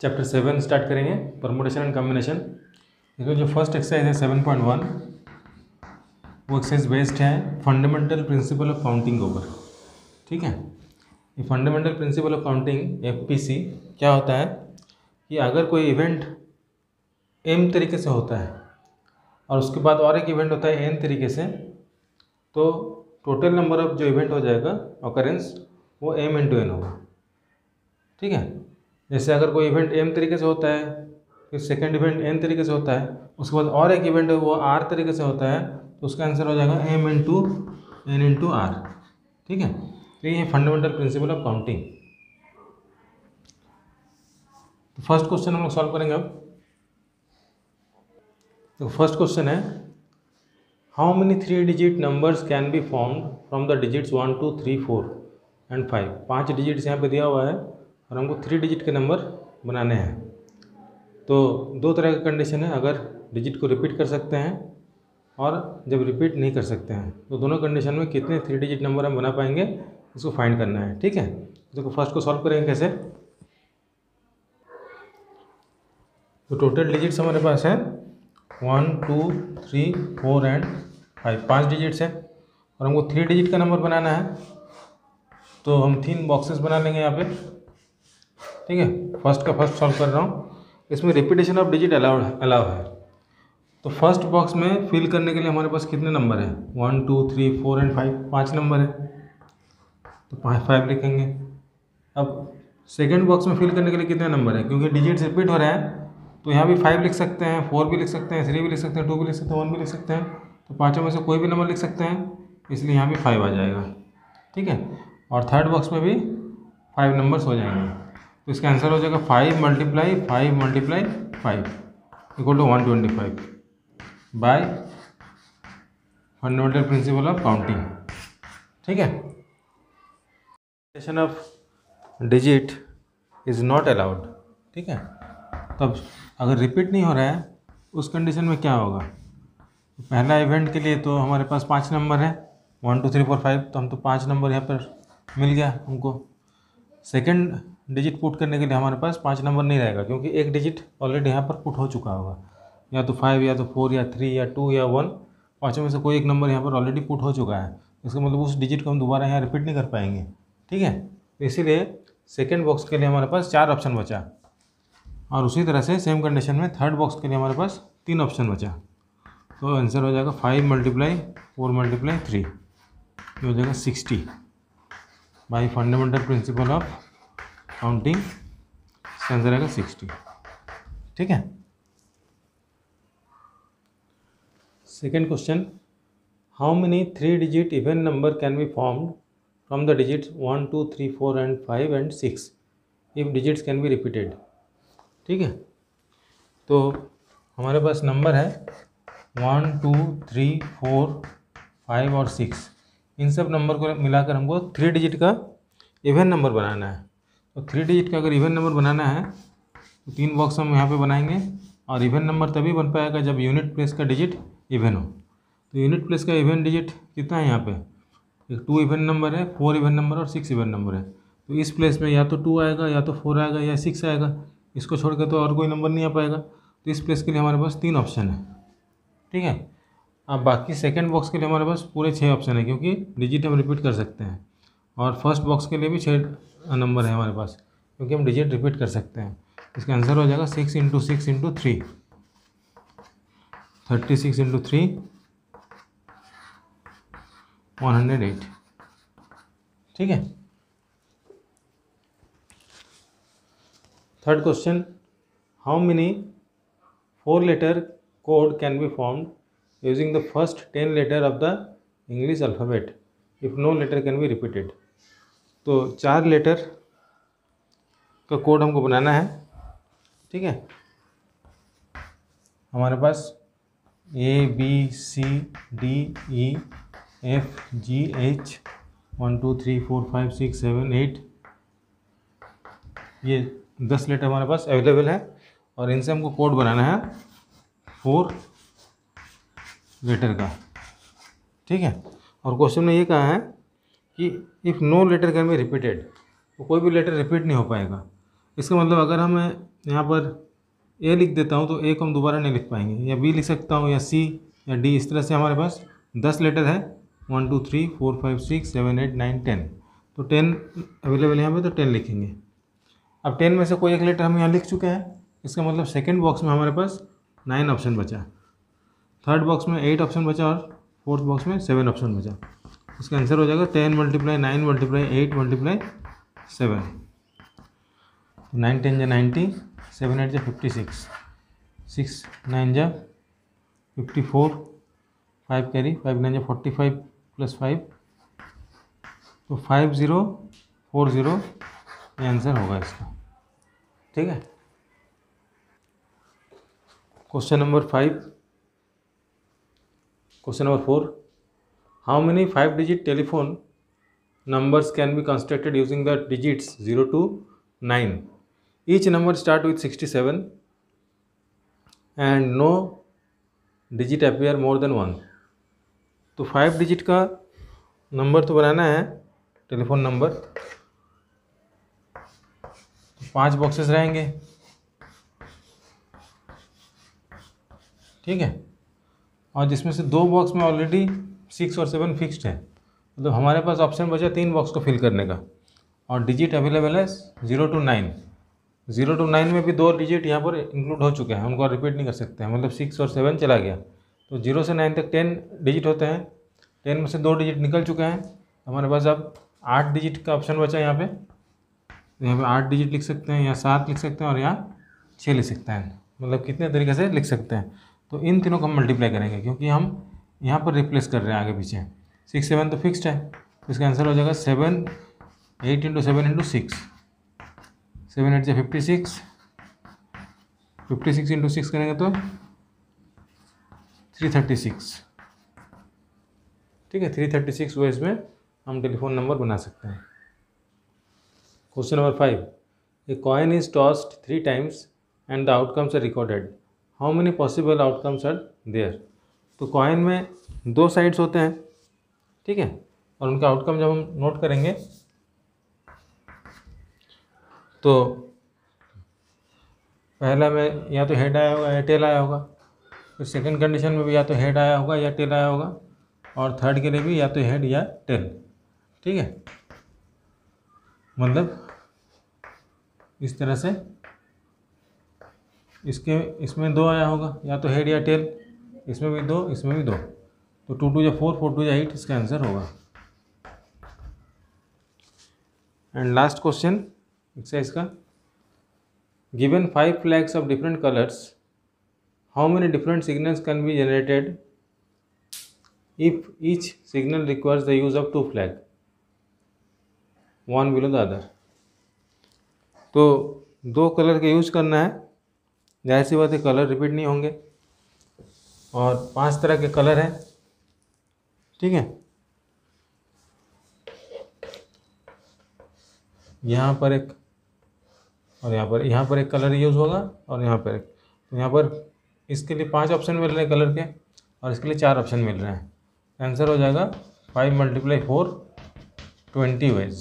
Chapter seven start करेंगे permutation and combination इसमें जो फ़र्स्ट एक्सरसाइज है सेवन पॉइंट वन वो एक्सरसाइज बेस्ड है fundamental principle of counting over ठीक है? ये fundamental principle of counting FPC क्या होता है? कि अगर कोई इवेंट एम तरीके से होता है, और उसके बाद और एक इवेंट होता है एन तरीके से तो टोटल नंबर ऑफ़ जो इवेंट हो जाएगा ऑकरेंस वो एम इंटू एन होगा। ठीक है? जैसे अगर कोई इवेंट एम तरीके से होता है, फिर सेकेंड इवेंट एन तरीके से होता है, उसके बाद और एक इवेंट है वो आर तरीके से होता है तो उसका आंसर हो जाएगा M into N into R ठीक है? तो ये फंडामेंटल प्रिंसिपल ऑफ़ काउंटिंग तो फ़र्स्ट क्वेश्चन हम लोग सॉल्व करेंगे अब. तो फ़र्स्ट क्वेश्चन है how many three digit numbers can be formed from the digits one two three four and five पाँच डिजिट्स यहाँ पे दिया हुआ है. और हमको थ्री डिजिट के नंबर बनाने हैं। तो दो तरह का कंडीशन है, अगर डिजिट को रिपीट कर सकते हैं और जब रिपीट नहीं कर सकते हैं तो दोनों कंडीशन में कितने थ्री डिजिट नंबर हम बना पाएँगे, इसको फाइंड करना है, ठीक है? देखो फ़र्स्ट को सॉल्व करेंगे कैसे? तो टोटल डिजिट्स हमारे पास है one two three four and five पाँच डिजिट्स है और हमको थ्री डिजिट का नंबर बनाना है। तो हम तीन बॉक्सेस बना लेंगे यहाँ पे। ठीक है? फ़र्स्ट का फ़र्स्ट सॉल्व कर रहा हूँ। इसमें repetition of digit allowed allow है। तो फ़र्स्ट बॉक्स में फिल करने के लिए हमारे पास कितने नंबर है? One two three four and five पाँच नंबर है। तो पाँच फाइव लिखेंगे। अब सेकेंड बॉक्स में फिल करने के लिए कितने नंबर है? क्योंकि डिजिट्स रिपीट हो रहे हैं तो यहाँ भी फाइव लिख सकते हैं फोर भी लिख सकते हैं थ्री भी लिख सकते हैं टू भी लिख सकते हैं वन भी लिख सकते हैं। तो पाँचों में से कोई भी नंबर लिख सकते हैं। इसलिए यहाँ भी फाइव आ जाएगा। ठीक है? और थर्ड बॉक्स में भी फाइव नंबर्स हो जाएँगे। तो इसका आंसर हो जाएगा five multiply five multiply five equal to one twenty five by fundamental principle of counting ठीक है? Of digit is not allowed ठीक है? तब अगर रिपीट नहीं हो रहा है, उस कंडीशन में क्या होगा? पहला इवेंट के लिए तो हमारे पास पाँच नंबर है। One two three four five तो हम तो पाँच नंबर यहाँ पर मिल गया हमको। सेकंड डिजिट पुट करने के लिए हमारे पास पाँच नंबर नहीं रहेगा, क्योंकि एक डिजिट ऑलरेडी यहाँ पर पुट हो चुका होगा। या तो फाइव या तो फोर या थ्री या टू या वन पाँचों में से कोई एक नंबर यहाँ पर ऑलरेडी पुट हो चुका है। इसका मतलब उस डिजिट को हम दोबारा यहाँ रिपीट नहीं कर पाएँगे। ठीक है? तो इसीलिए सेकेंड बॉक्स के लिए हमारे पास चार ऑप्शन बचा। और उसी तरह से सेम कंडीशन में थर्ड बॉक्स के लिए हमारे पास तीन ऑप्शन बचा। तो आंसर हो जाएगा five multiply four multiply three ये हो जाएगा sixty by fundamental principle of counting answer आएगा सिक्सटी। ठीक है? Second question how many three digit even number can be formed from the digit one two three four and five and six if digits can be repeated ठीक है? तो हमारे पास number है one two three four five और six इन सब नंबर को मिलाकर हमको थ्री डिजिट का इवन नंबर बनाना है। तो थ्री डिजिट का अगर इवन नंबर बनाना है तो तीन बॉक्स हम यहाँ पे बनाएँगे और इवन नंबर तभी बन पाएगा जब यूनिट प्लेस का डिजिट इवन हो। तो यूनिट प्लेस का इवन डिजिट कितना है यहाँ पे? एक टू इवन नंबर है फोर इवन नंबर और सिक्स इवन नंबर है। तो इस प्लेस में या तो टू आएगा, या तो फोर आएगा, या सिक्स आएगा, इसको छोड़ के तो और कोई नंबर नहीं आ पाएगा। तो इस प्लेस के लिए हमारे पास तीन ऑप्शन है। ठीक है? अब बाकी सेकेंड बॉक्स के लिए हमारे पास पूरे छः ऑप्शन है, क्योंकि डिजिट हम रिपीट कर सकते हैं। और फ़र्स्ट बॉक्स के लिए भी छः नंबर है हमारे पास, क्योंकि हम डिजिट रिपीट कर सकते हैं। इसका आंसर हो जाएगा six into six into three thirty six into three one hundred eight ठीक है? Third question how many four letter code can be formed using the first 10 letter of the English alphabet? If no letter can be repeated तो चार letter का code हमको बनाना है, ठीक है? हमारे पास A B C D E F G H one two three four five six seven eight ये दस लेटर हमारे पास अवेलेबल है और इनसे हमको कोड बनाना है फोर लेटर का, ठीक है? और क्वेश्चन में ये कहा है कि if no letter can be repeated तो कोई भी लेटर रिपीट नहीं हो पाएगा। इसका मतलब अगर हम यहाँ पर ए लिख देता हूँ तो ए को हम दोबारा नहीं लिख पाएँगे। या बी लिख सकता हूँ, या सी या डी इस तरह से हमारे पास दस लेटर है। One two three four five six seven eight nine ten तो टेन अवेलेबल यहाँ पे तो टेन लिखेंगे। अब टेन में से कोई एक लेटर हम यहाँ लिख चुके हैं। इसका मतलब सेकेंड बॉक्स में हमारे पास नाइन ऑप्शन बचा। थर्ड बॉक्स में एट ऑप्शन बचा और फोर्थ बॉक्स में सेवन ऑप्शन बचा। इसका आंसर हो जाएगा ten multiply nine multiply eight multiply seven nine ten जा नाइन्टी सेवन एट जा फिफ्टी सिक्स सिक्स नाइन जा fifty four five carry five nine जा फोर्टी फाइव प्लस फाइव तो फाइव ज़ीरो फोर ज़ीरो ये answer होगा इसका। ठीक है? Question number five question number 4. How many 5-digit telephone numbers can be constructed using the digits 0 to 9? Each number start with 67 and no digit appear more than 1. तो 5 digit का number तो बनाना है टेलीफोन नंबर पाँच boxes रहेंगे ठीक है और जिसमें से दो बॉक्स में ऑलरेडी सिक्स और सेवन फिक्स्ड है। मतलब हमारे पास ऑप्शन बचा तीन बॉक्स को फिल करने का। और डिजिट अवेलेबल है zero to nine zero to nine में भी दो डिजिट यहाँ पर इंक्लूड हो चुके हैं, उनको रिपीट नहीं कर सकते हैं। मतलब सिक्स और सेवन चला गया। तो ज़ीरो से नाइन तक टेन डिजिट होते हैं। टेन में से दो डिजिट निकल चुके हैं। हमारे पास अब आठ डिजिट का ऑप्शन बचा यहाँ पे। यहाँ पे आठ डिजिट लिख सकते हैं या सात लिख सकते हैं और यहाँ छः लिख सकते हैं। मतलब कितने तरीके से लिख सकते हैं। तो इन तीनों को हम मल्टीप्लाई करेंगे, क्योंकि हम यहाँ पर रिप्लेस कर रहे हैं आगे पीछे। सिक्स सेवन तो फिक्स्ड है। इसका आंसर हो जाएगा seven eight into seven into six seven eight से fifty six fifty six into six करेंगे तो थ्री थर्टी सिक्स ठीक है थ्री थर्टी सिक्स वेज में हम टेलीफोन नंबर बना सकते हैं। Question number five a coin is tossed three times and the outcomes are recorded how many possible outcomes are there तो कॉइन में दो साइड्स होते हैं, ठीक है? और उनका आउटकम जब हम नोट करेंगे तो पहला में या तो हेड आया होगा या टेल आया होगा। फिर सेकंड कंडीशन में भी या तो हेड आया होगा या टेल आया होगा। और थर्ड के लिए भी या तो हेड या टेल ठीक है? मतलब इस तरह से इसके, इसमें दो आया होगा, या तो हेड या टेल इसमें भी दो, इसमें भी दो। तो टू टू या फोर फोर टू या एट, इसका आंसर होगा। एंड लास्ट क्वेश्चन एक्सरसाइज का। Given five flags of different colours how many different signals can be generated if each signal requires the use of two flag one below the other तो दो colour का use करना है। ज़ाहिर सी बात है colour repeat नहीं होंगे। और पाँच तरह के कलर हैं। ठीक है? यहाँ पर एक और यहाँ पर यहाँ पर एक कलर यूज़ होगा और यहाँ पर एक। तो यहाँ पर इसके लिए पाँच ऑप्शन मिल रहे हैं कलर के और इसके लिए चार ऑप्शन मिल रहे हैं। आंसर हो जाएगा five multiply four twenty ways